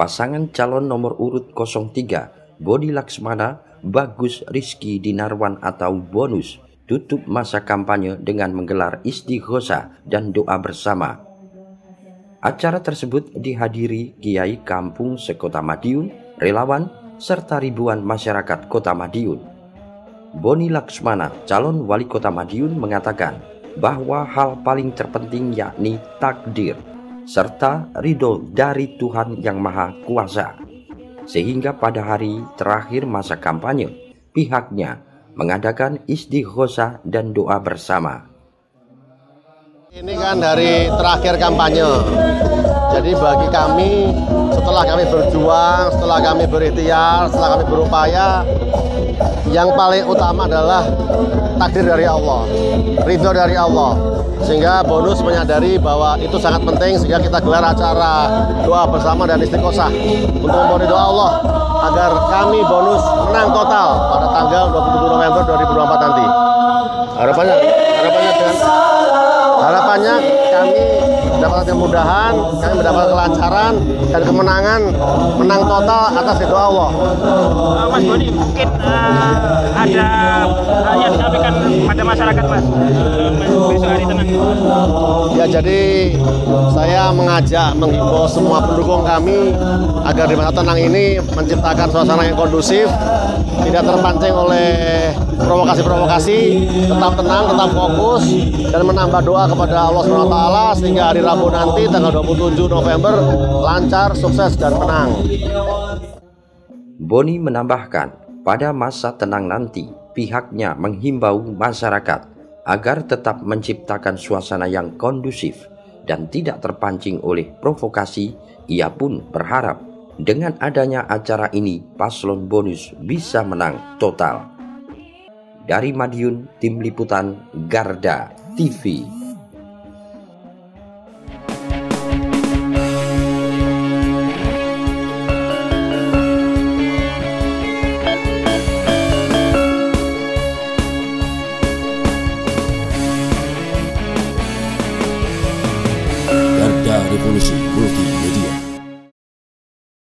pasangan calon nomor urut 03 Bodi Laksmana Bagus Rizky Dinarwan atau Bonus tutup masa kampanye dengan menggelar istighosa dan doa bersama. Acara tersebut dihadiri Kiai Kampung Sekota Madiun, relawan, serta ribuan masyarakat kota Madiun. Boni Laksmana, calon wali kota Madiun mengatakan bahwa hal paling terpenting yakni takdir serta ridho dari Tuhan Yang Maha Kuasa. Sehingga pada hari terakhir masa kampanye, pihaknya mengadakan istighosa dan doa bersama. Ini kan hari terakhir kampanye. Jadi bagi kami setelah kami berjuang, setelah kami berikhtiar, setelah kami berupaya, yang paling utama adalah takdir dari Allah, ridho dari Allah. Sehingga bonus menyadari bahwa itu sangat penting sehingga kita gelar acara doa bersama dan istiqosah untuk memohon doa Allah agar kami bonus menang total pada tanggal 27 November 2024 nanti. Harapannya, harapannya dengan harapannya kami mendapatkan kemudahan, kami mendapat kelancaran dan kemenangan menang total atas itu Allah. Uh, Mas Boni, mungkin uh, ada hal yang disampaikan pada masyarakat Mas besok hari tenang. Ya jadi saya mengajak menghimbau semua pendukung kami agar di masa tenang ini menciptakan suasana yang kondusif, tidak terpancing oleh provokasi-provokasi, tetap tenang, tetap fokus dan menambah doa kepada Allah SWT sehingga hari Rabu nanti tanggal 27 November lancar, sukses dan menang. Boni menambahkan, pada masa tenang nanti pihaknya menghimbau masyarakat agar tetap menciptakan suasana yang kondusif dan tidak terpancing oleh provokasi. Ia pun berharap dengan adanya acara ini paslon bonus bisa menang total. Dari Madiun, tim liputan Garda TV. Multi, multi.